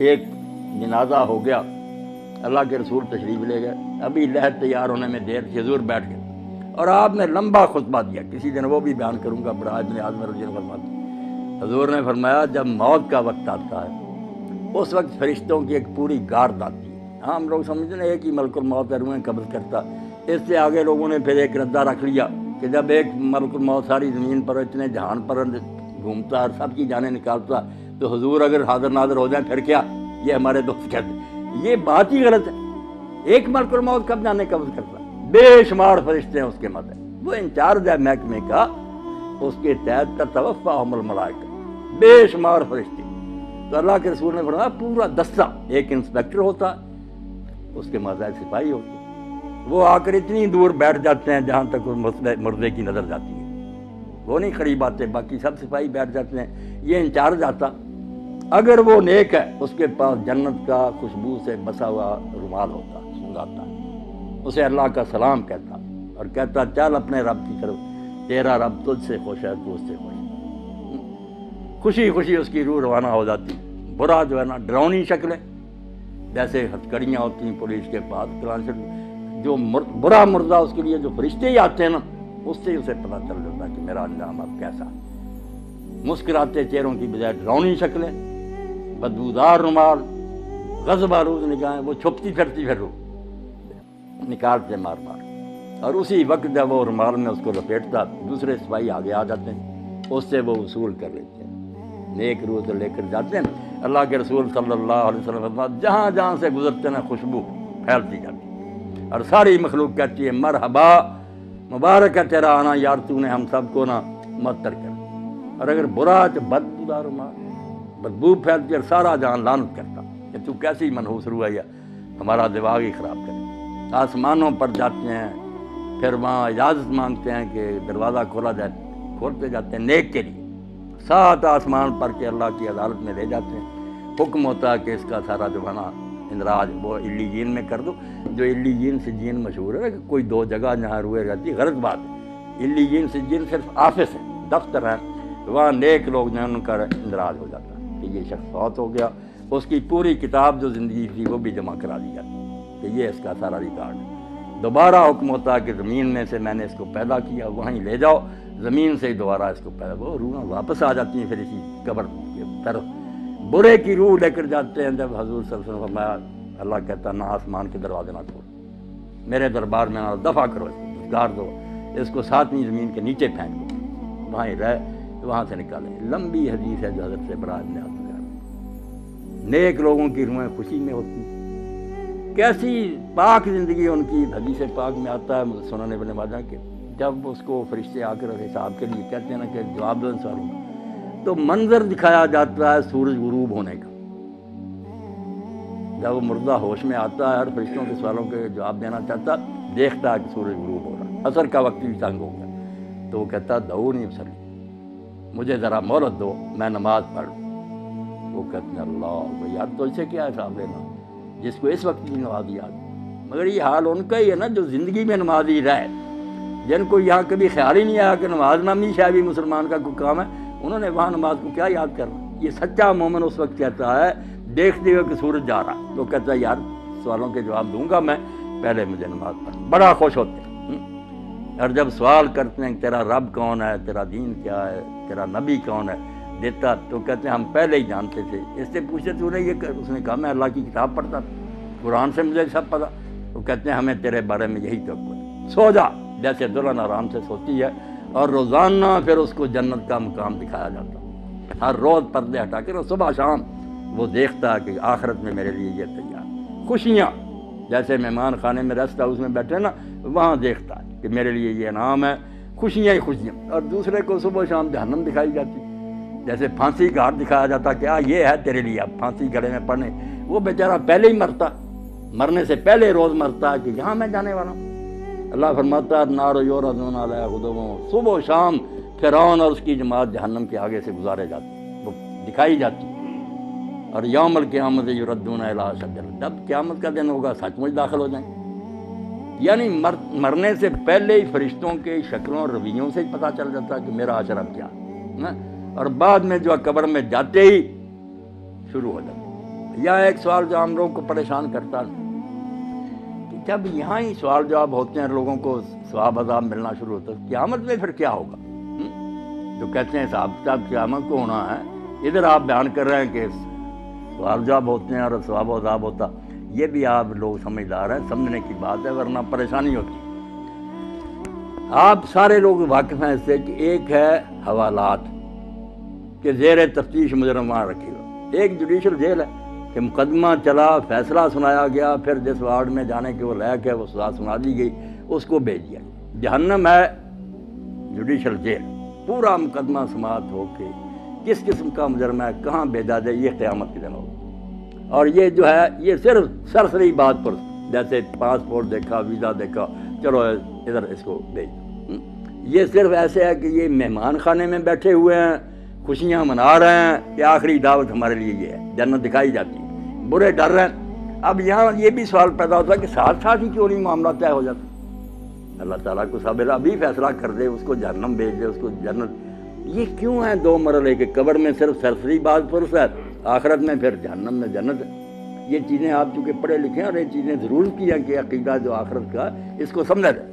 एक जनाजा हो गया। अल्लाह के रसूल तशरीफ़ ले गए। अभी लहर तैयार होने में देर से हजूर बैठ गए। और आपने लंबा खुतबा दिया। किसी दिन वो भी बयान करूँगा, बड़ा आदमी आज़म रज़ी फरमाते हजूर ने फरमाया, जब मौत का वक्त आता है, उस वक्त फरिश्तों की एक पूरी गार्द आती है। हाँ हम लोग समझते हैं, एक ही मलकुल मौत रुएँ कब्ज करता। इससे आगे लोगों ने फिर एक रद्दा रख लिया कि जब एक मलकुल मौत सारी ज़मीन पर, इतने जहान पर घूमता और सबकी जाने निकालता तो हजूर अगर हाजिर नाजर हो जाए फिर क्या ये हमारे दोस्त कहते ये बात ही गलत है। एक मलकुल मौत कब जाने कब्ज करता बेशुमार फरिश्ते हैं उसके मत वो इंचार्ज है महकमे का। उसके तहत का तवफ़ा हमल मलाइक बेशुमार फरिश्ते। तो अल्लाह के रसूल ने फरमाया, पूरा दस्ता। एक इंस्पेक्टर होता, उसके मजाज सिपाही होते। वो आकर इतनी दूर बैठ जाते हैं, जहाँ तक उस मुर्दे की नज़र जाती है। वो नहीं खड़ी बातें, बाकी सब सिपाही बैठ जाते हैं। ये इंचार्ज आता। अगर वो नेक है उसके पास जन्नत का खुशबू से बसा हुआ रुमाल होता सुंगाता। उसे अल्लाह का सलाम कहता और कहता चल अपने रब की तरफ़ तेरा रब तुझसे खुश है तू उससे खुश खुशी खुशी उसकी रूह रवाना हो जाती। बुरा जो है ना डरावनी शक्लें जैसे हथकड़ियाँ होती हैं पुलिस के पास जो मुर, बुरा मुर्दा उसके लिए जो फरिश्ते ही आते हैं ना उससे उसे पता चल जाता है कि मेरा अंजाम अब कैसा मुस्कुराते चेहरों की बजाय डरावनी शक्लें बदबूदार रुमाल गजबारूज निगाहें, वो छुपती फिरती फिर रू। निकालते मार मार। और उसी वक्त जब वो रुमाल में उसको लपेटता, दूसरे सिपाही आगे आ जाते हैं, उससे वो वसूल कर लेते हैं। नेक रूह तो लेकर जाते हैं। अल्लाह के रसूल सल्लल्लाहु अलैहि वसल्लम जहाँ जहाँ से गुजरते ना खुशबू फैलती जाती और सारी मखलूक कहती है, मरहबा, मुबारक है तेरा आना, यार, तूने हम सबको ना मत्तर कर और अगर बुरा तो बदबूदार मार बदबू फैलती है सारा जान लानत करता, कि तू कैसी मनहूस रुआ या हमारा दिमाग ही ख़राब करे। आसमानों पर जाते हैं, फिर वहाँ इजाज़त मांगते हैं कि दरवाज़ा खोला जाए, खोलते जाते हैं, नेक के लिए। सात आसमान पर के अल्लाह की अदालत में ले जाते हैं। हुक्म होता है कि इसका सारा जो है ना इंदराज वो इली जीन में कर दो। जो इली जीन से जीन मशहूर है कि कोई दो जगह जहाँ रुए रहती है गलत बात है। इल्ली जीन से जीन सिर्फ़ ऑफ़िस है, दफ्तर है, वहाँ नेक लोग जो है उनका इंदराज हो जाता है। कि ये शख्स फौत हो गया। उसकी पूरी किताब जो ज़िंदगी थी वो भी जमा करा दी जाती कि ये इसका सारा रिकॉर्ड दोबारा हुक्म होता कि ज़मीन में से मैंने इसको पैदा किया, वहीं ले जाओ। ज़मीन से ही दोबारा इसको पैदा वो रूह वापस आ जाती हैं फिर इसी कब्र की तरफ़। बुरे की रूह लेकर जाते हैं जब हजूर फरमाया, अल्लाह कहता, ना आसमान के दरवाजे ना खोल। मेरे दरबार में ना दफ़ा करो, इसको दो। इसको सातवीं ज़मीन के नीचे फेंक दो। वहीं ही रह वहाँ से निकालें। लंबी हदीस है जो हज़रत से बराज ने नेक लोगों की रूहें खुशी में होती कैसी पाक ज़िंदगी उनकी, हदीस पाक में आता है सुनाने बने वादा के, जब उसको फरिश्ते आकर हिसाब के लिए कहते हैं ना कि जवाब दो इंसानों तो मंजर दिखाया जाता है सूरज गुरूब होने का। जब वो मुर्दा होश में आता है और फरिश्तों के सवालों के जवाब देना चाहता, देखता है कि सूरज गुरूब हो रहा है। असर का वक्त भी तंग हो गया। तो वो कहता दो नहीं सर। मुझे ज़रा मोहलत दो, मैं नमाज़ पढ़ वो कहते हैं, अल्लाह यार तो इसे क्या हिसाब लेना जिसको इस वक्त की नमाज़ याद मगर ये हाल उनका ही है ना, जो ज़िंदगी में नमाजी रहे। जिनको यहाँ कभी ख्याल ही नहीं आया कि नमाज़ नामी शायद मुसलमान का कोई काम है, उन्होंने वहाँ नमाज़ को क्या याद करना? ये सच्चा मोमन उस वक्त कहता है, देखते हुए कि सूरज जा रहा तो कहता है, यार, सवालों के जवाब दूँगा मैं, पहले मुझे नमाज़ पढ़ बड़ा खुश होते हैं। और जब सवाल करते हैं तेरा रब कौन है, तेरा दीन क्या है, तेरा नबी कौन है, देता तो कहते हैं, हम पहले ही जानते थे। इससे पूछते तूने ये कर उसने कहा, मैं अल्लाह की किताब पढ़ता कुरान से मुझे सब पता। तो कहते हैं, हमें तेरे बारे में यही तो सो जा। जैसे दुल्हन आराम से सोती है और रोज़ाना फिर उसको जन्नत का मुकाम दिखाया जाता। हर रोज़ पर्दे हटा कर सुबह शाम वो देखता है कि आखिरत में मेरे लिए ये तैयार। खुशियाँ। जैसे मेहमान खाने में रेस्ट हाउस में बैठे ना, वहाँ देखता है। कि मेरे लिए ये नाम है, खुशियाँ ही खुशियाँ। और दूसरे को सुबह शाम जहनम दिखाई जाती। जैसे फांसी घाट दिखाया जाता क्या ये है तेरे लिए, अब फांसी गले में पड़ने। वो बेचारा पहले ही मरता। मरने से पहले रोज़ मरता कि, यहाँ मैं जाने वाला हूँ। अल्लाह फरमाता नारो योरजून सुबह शाम फिर और उसकी जमात जहन्नम के आगे से गुजारे जाती, वो दिखाई जाती। और यौमल क़्यामत युरद्दून शजर। जब क़्यामत का दिन होगा, सचमुच दाखिल हो जाए यानी मर, मरने से पहले ही फरिश्तों के शक्लों और रवैयों से ही पता चल जाता कि मेरा आचरण क्या है और बाद में जो कब्र में जाते ही शुरू हो जाता या एक सवाल जो हम लोगों को परेशान करता है कि जब यहाँ ही सवाल जवाब होते हैं, लोगों को स्वाब अजाब मिलना शुरू होता है, क्यामत में फिर क्या होगा? हुँ? जो कहते हैं साहब साहब, क्यामत को होना है। इधर आप बयान कर रहे हैं कि सवाल जवाब होते हैं और स्वाब अजाब होता ये भी आप लोग समझदार हैं, समझने की बात है, वरना परेशानी होती। आप सारे लोग वाकिफ हैं इससे कि एक है हवालात, के जेर तफ्तीश मुजरम रखी हो एक जुडिशल जेल है, कि मुकदमा चला, फैसला सुनाया गया, फिर जिस वार्ड में जाने के वो लैक है, वो सजा सुना दी गई, उसको भेज दिया। जहन्नम है जुडिशल जेल। पूरा मुकदमा समाप्त होके किस किस्म का मुजरम है, कहाँ भेजा जाए, ये क़्यामत के दिन होगा। और ये जो है, ये सिर्फ़ सरसरी बात पर, जैसे पासपोर्ट देखा, वीज़ा देखा, चलो इधर इसको भेज ये सिर्फ़ ऐसे है कि ये मेहमान खाने में बैठे हुए हैं, खुशियाँ मना रहे हैं कि आखिरी दावत हमारे लिए ये है, जन्नत दिखाई जाती है। बुरे डर रहे हैं। अब यहाँ ये भी सवाल पैदा होता है कि साथ साथ ही क्यों नहीं मामला तय हो जाता? अल्लाह ताला को साबिर अभी फैसला कर दे, उसको जहन्नम भेज दे, उसको जन्नत। ये क्यों है दो मरल के कबर में सिर्फ़ सरसरी बात है? आखरत में फिर जहन्नम में जन्नत। है ये चीज़ें आप चूँकि पढ़े लिखे हैं और ये चीज़ें ज़रूर की हैं कि अकीदा जो आखरत का, इसको समझा जाए।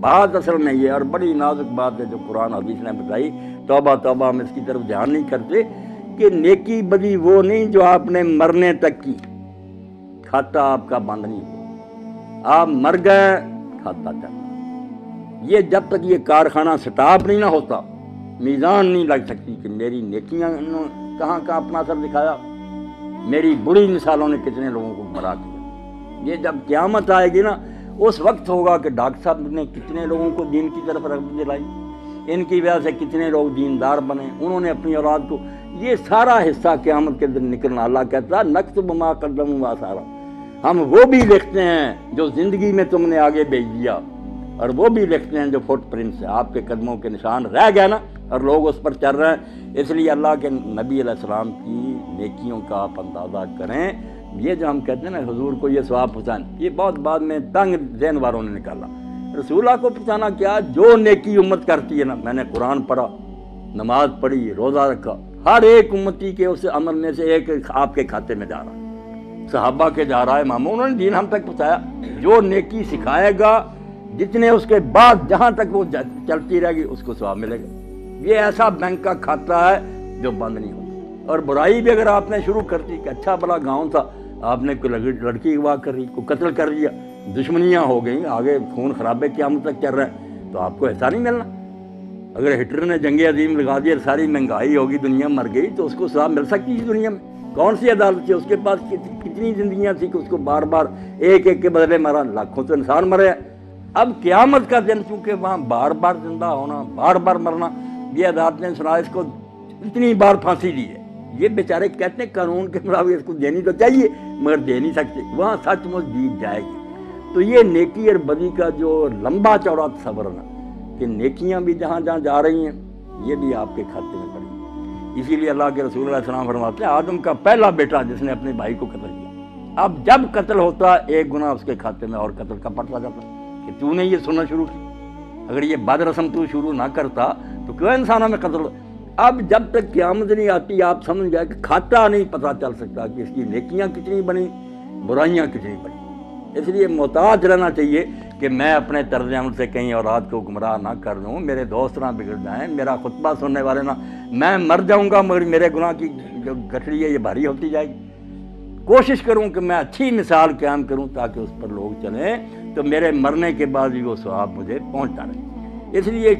बात असल में ये, और बड़ी नाजुक बात है जो कुरान हदीस ने बताई, तोबा तोबा, हम इसकी तरफ़ ध्यान नहीं करते कि नेकी बदी वो नहीं जो आपने मरने तक की। खाता आपका बंद नहीं हुआ। आप मर गए, खाता चल। ये जब तक ये कारखाना स्टाफ नहीं ना होता, मीज़ान नहीं लग सकती कि मेरी नेकियाँ कहाँ कहाँ अपना असर दिखाया। मेरी बुरी मिसालों ने कितने लोगों को मरा दिया। ये जब क्यामत आएगी ना, उस वक्त होगा कि डॉक्टर साहब ने कितने लोगों को दीन की तरफ़ रख दिलाई। इनकी वजह से कितने लोग दीनदार बने, उन्होंने अपनी औलाद को। ये सारा हिस्सा क्यामत के दिन निकलना, अल्लाह कहता नक्त बमा कदम सारा। हम वो भी लिखते हैं जो ज़िंदगी में तुमने आगे भेज दिया, और वो भी लिखते हैं जो फुट है। आपके कदमों के निशान रह गए ना और लोग उस पर चल रहे हैं। इसलिए अल्लाह के नबी सलाम की नेकियों का आप अंदाज़ा करें। ये जो हम कहते हैं ना, हजूर को ये स्वाब पहचान, ये बहुत बाद में तंग जैन वालों ने निकाला। रसूला को पहुँचाना क्या? जो नेकी उम्मत करती है ना, मैंने कुरान पढ़ा, नमाज़ पढ़ी, रोज़ा रखा, हर एक उम्मती के उस अमल में से एक आपके खाते में जा रहा। सहाबा के जा रहा है मामू उन्होंने दीन हम तक पहुँचाया। जो नेकी सिखाएगा, जितने उसके बाद जहाँ तक वो चलती रहेगी, उसको स्वाब मिलेगा। ये ऐसा बैंक का खाता है जो बंद नहीं होता और बुराई भी अगर आपने शुरू कर दी कि अच्छा बड़ा गाँव था, आपने कोई लड़की अगवा कर ली कोई कत्ल कर लिया, दुश्मनियाँ हो गई, आगे खून खराबे क्या तक चल रहे हैं तो आपको ऐसा नहीं मिलना। अगर हिटलर ने जंग अजीम लगा दिया सारी महँगाई होगी, दुनिया मर गई तो उसको सजा मिल सकती थी दुनिया में। कौन सी अदालत थी? उसके पास कितनी जिंदगियाँ थी कि उसको बार बार एक एक के बदले मारा, लाखों तो इंसान मरे अब क्यामत का दिन, चूँकि वहाँ बार बार ज़िंदा होना बार बार मरना ये अदालत ने सुना इसको इतनी बार फांसी दी है। ये बेचारे कहते हैं, कानून के मुताबिक इसको देनी तो चाहिए, मगर दे नहीं सकते। वहाँ सचमुच जीत जाएगी। तो ये नेकी और बदी का जो लंबा चौड़ा सबर ना कि नेकियाँ भी जहाँ जहाँ जा रही हैं, ये भी आपके खाते में पड़ी। इसीलिए अल्लाह के रसूल सलाम फरमाते हैं, आदम का पहला बेटा जिसने अपने भाई को कत्ल किया। अब जब कत्ल होता, एक गुना उसके खाते में और कत्ल का पड़ता जाता, कि तूने ये सुनना शुरू की अगर ये बद रस्म तू शुरू ना करता तो क्यों इंसानों में कत्ल? अब जब तक क्यामत नहीं आती, आप समझ गए कि खाता नहीं, पता चल सकता कि इसकी नेकियाँ कितनी बनी, बुराइयाँ कितनी बनी। इसलिए मोहताज रहना चाहिए कि मैं अपने तर्ज अमल से कहीं औलाद को गुमराह ना कर दूँ, मेरे दोस्त ना बिगड़ जाएँ, मेरा खुतबा सुनने वाले ना। मैं मर जाऊँगा, मगर मेरे गुनाह की जो गठड़ी है, ये भारी होती जाएगी। कोशिश करूँ कि मैं अच्छी मिसाल क्याम करूँ, ताकि उस पर लोग चलें। तो मेरे मरने के बाद भी वो स्वाब मुझे पहुँचता रहे। इसलिए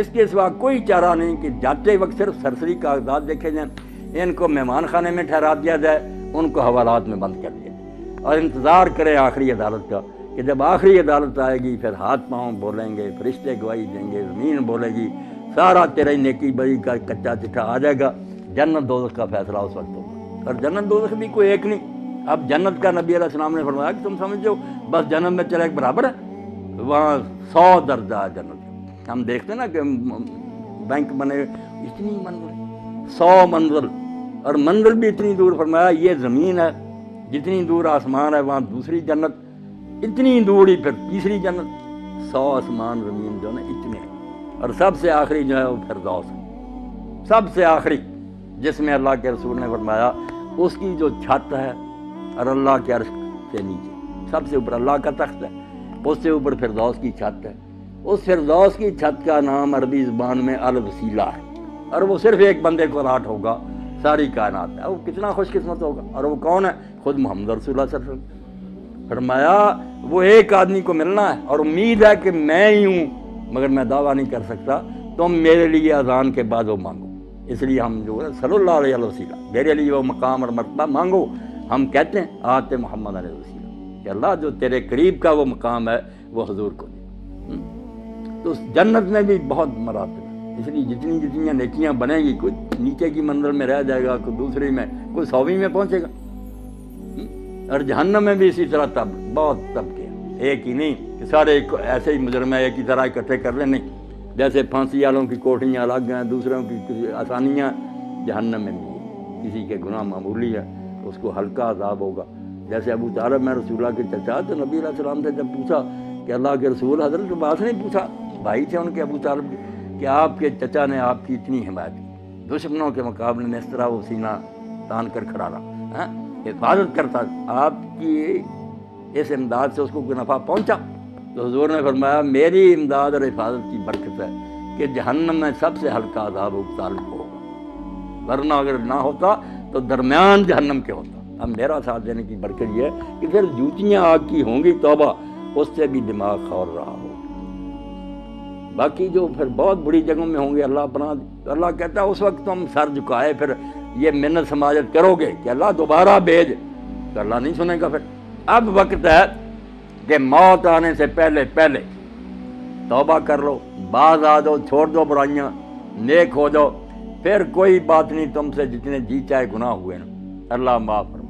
इसके सिवा कोई चारा नहीं कि जाते वक्त सिर्फ़ सरसरी कागजात देखे जाएँ। इनको मेहमान खाने में ठहरा दिया जाए, उनको हवालात में बंद कर दिया और इंतज़ार करें आखिरी अदालत का कि जब आखिरी अदालत आएगी, फिर हाथ पाँव बोलेंगे, फरिश्ते गवाही देंगे, ज़मीन बोलेगी, सारा तेरा नेकी बड़ी का कच्चा चिट्ठा आ जाएगा। जन्नत दोजख का फैसला उस वक्त होगा। और जन्नत दोजख भी कोई एक नहीं। अब जन्नत का नबी अलैहिस्सलाम ने फरमाया कि तुम समझो बस जन्नत में चले बराबर है, वहाँ सौ दर्जा जन्नत हम देखते ना कि बैंक बने, इतनी मंजिल, सौ मंजिल, और मंजिल भी इतनी दूर, फरमाया, ये ज़मीन है, जितनी दूर आसमान है, वहाँ दूसरी जन्नत, इतनी दूर ही फिर तीसरी जन्नत। सौ आसमान ज़मीन जो है इतने और सबसे आखिरी जो है वो फिरदौस है। सबसे आखिरी, जिसमें अल्लाह के रसूल ने फरमाया, उसकी जो छत है और अल्लाह के अर्श से नीचे। सबसे ऊपर अल्लाह का तख्त है, उससे ऊपर फिरदौस की छत है। उस फिरदौस की छत का नाम अरबी ज़बान में अल वसीला है। और वो सिर्फ़ एक बंदे को राट होगा, सारी कायनात। है वो कितना खुशकिस्मत होगा। और वो कौन है? खुद मोहम्मद रसूल फरमाया, वो एक आदमी को मिलना है और उम्मीद है कि मैं ही हूँ, मगर मैं दावा नहीं कर सकता। तुम मेरे लिए अजान के बाद वो मांगो। इसलिए हम जो है सल्ला वसीला मेरे लिए वो मकाम और मरतबा मांगो। हम कहते हैं, आते मोहम्मद कि अल्लाह जो तेरे करीब का वो मकाम है, वो हजूर को दे। हम्म। तो जन्नत में भी बहुत मरातब है। इसलिए जितनी जितनी नेकियाँ बनेंगी, कोई नीचे की मंजिल में रह जाएगा कुछ दूसरी में, कोई सौवीं में पहुंचेगा। हम्म। और जहन्नम में भी इसी तरह तब, बहुत तबके एक ही नहीं कि सारे ऐसे ही मुजरम एक ही तरह इकट्ठे कर ले नहीं। जैसे फांसी वालों की कोठियाँ अलग हैं, दूसरों की आसानियाँ जहन्नम में भी किसी के गुनाह मामूली है उसको हल्का अजाब होगा। जैसे अबू तालब में रसूला के चचा तो नबी सलाम से जब पूछा कि अल्लाह के रसूल हज़रत बात नहीं पूछा, भाई थे उनके अबू तालब कि आपके चचा ने आपकी इतनी हिमायत की। दुश्मनों के मुकाबले में इस तरह वो सीना तान कर खड़ा रहा, है? हिफाजत करता, आपकी इस इमदाद से उसको नफ़ा पहुँचा? तो हजूर ने फरमाया, मेरी इमदाद और हिफाजत की बरकत है कि जहन्नम में सबसे हल्का अदाब तालब होगा। वरना अगर ना होता तो दरमियान जहन्नम के होता। अब मेरा साथ देने की बरकत यह है कि फिर जूतियाँ आग की होंगी, तोबा, उससे भी दिमाग खौर रहा हो। बाकी जो फिर बहुत बुरी जगहों में होंगे, अल्लाह अपना, अल्लाह कहता है, उस वक्त तुम सर झुकाए, फिर ये मिन्नत समाजत करोगे कि अल्लाह दोबारा भेज। तो अल्लाह नहीं सुनेगा फिर। अब वक्त है कि मौत आने से पहले पहले तौबा कर लो, बाज आ दो छोड़ दो बुराइयाँ, नेक हो जाओ फिर कोई बात नहीं तुमसे जितने जी चाहे गुनाह हुए ना। अल्लाह माफ़